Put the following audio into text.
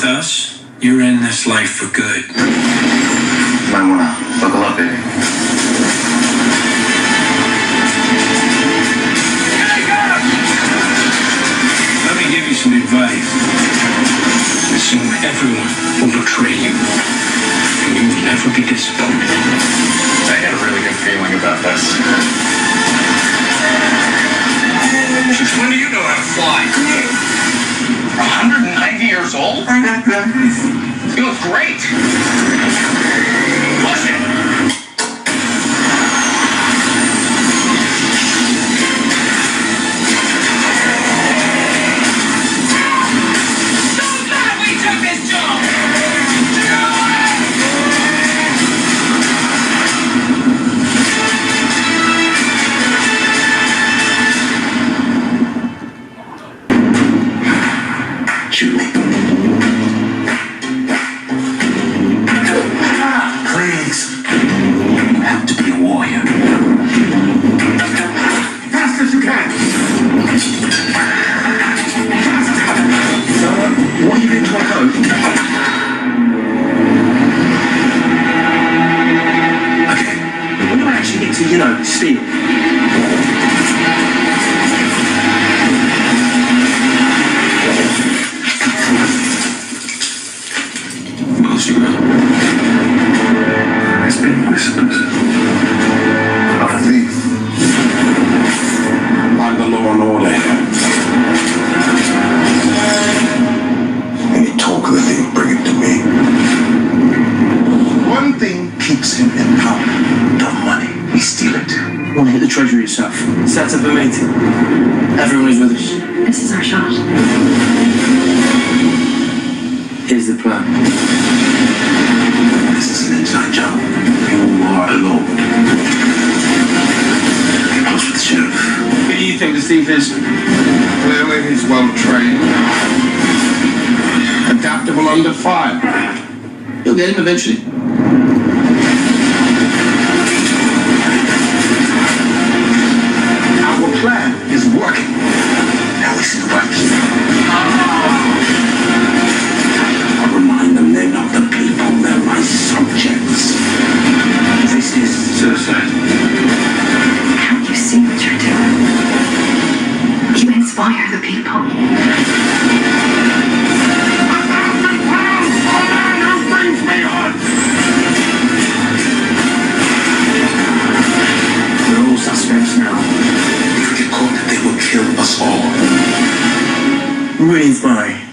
with us, you're in this life for good. Might wanna buckle up, baby. Let me give you some advice. Assume everyone will betray you, and you will never be disappointed. I got a really good feeling about this. Since when do you know how to fly? 190 years old? You look great. Want to hit the treasury yourself? Set up a meeting. Everyone is with us. This is our shot. Here's the plan. This is an inside job. You are alone. Get close with the sheriff. Who do you think the thief is? Clearly, he's well trained. Adaptable under fire. You'll get him eventually. Really inspiring.